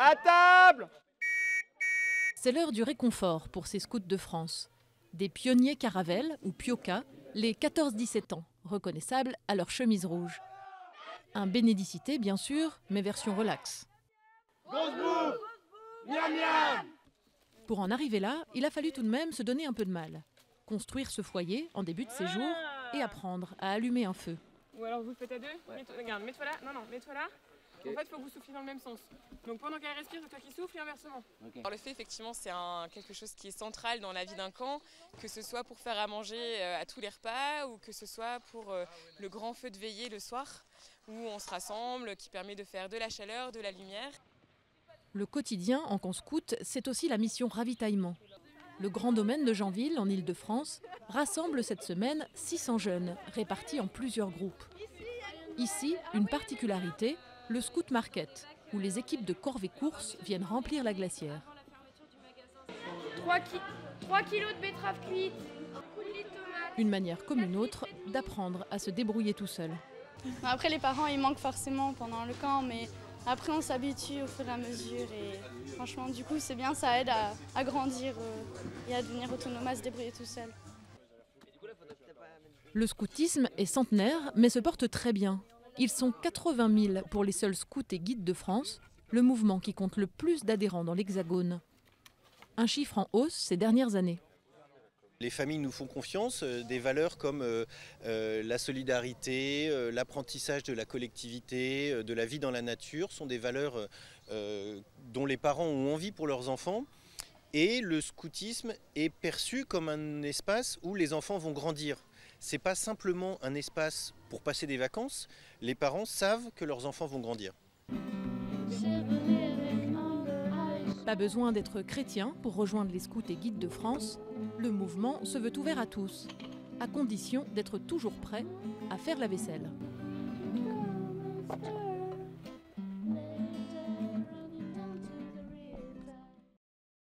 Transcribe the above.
À table C'est l'heure du réconfort pour ces scouts de France. Des pionniers caravelles, ou pioca, les 14-17 ans, reconnaissables à leur chemise rouge. Un bénédicité, bien sûr, mais version relax. Pour en arriver là, il a fallu tout de même se donner un peu de mal. Construire ce foyer en début de séjour et apprendre à allumer un feu. Ou alors vous le faites à deux. Mets-toi- regarde, mets-toi là. Non, non, mets-toi là. En fait, il faut que vous souffliez dans le même sens. Donc pendant qu'elle respire, c'est toi qui souffle et inversement. Alors, le feu, effectivement, c'est quelque chose qui est central dans la vie d'un camp, que ce soit pour faire à manger euh, à tous les repas ou que ce soit pour euh, le grand feu de veillée le soir, où on se rassemble, qui permet de faire de la chaleur, de la lumière. Le quotidien en camp scout, c'est aussi la mission ravitaillement. Le grand domaine de Janville, en Île-de-France, rassemble cette semaine 600 jeunes, répartis en plusieurs groupes. Ici, une particularité, le Scout Market, où les équipes de corvée course viennent remplir la glacière. 3, kilos de betteraves cuites. Une manière comme une autre d'apprendre à se débrouiller tout seul. Après, les parents, ils manquent forcément pendant le camp, mais après, on s'habitue au fur et à mesure. Et franchement, du coup, c'est bien, ça aide à, à grandir euh, et à devenir autonome, à se débrouiller tout seul. Le scoutisme est centenaire, mais se porte très bien. Ils sont 80 000 pour les seuls scouts et guides de France, le mouvement qui compte le plus d'adhérents dans l'Hexagone. Un chiffre en hausse ces dernières années. Les familles nous font confiance, euh, des valeurs comme euh, euh, la solidarité, l'apprentissage de la collectivité, de la vie dans la nature sont des valeurs dont les parents ont envie pour leurs enfants. Et le scoutisme est perçu comme un espace où les enfants vont grandir. C'est pas simplement un espace pour passer des vacances. Les parents savent que leurs enfants vont grandir. Pas besoin d'être chrétien pour rejoindre les scouts et guides de France. Le mouvement se veut ouvert à tous, à condition d'être toujours prêt à faire la vaisselle.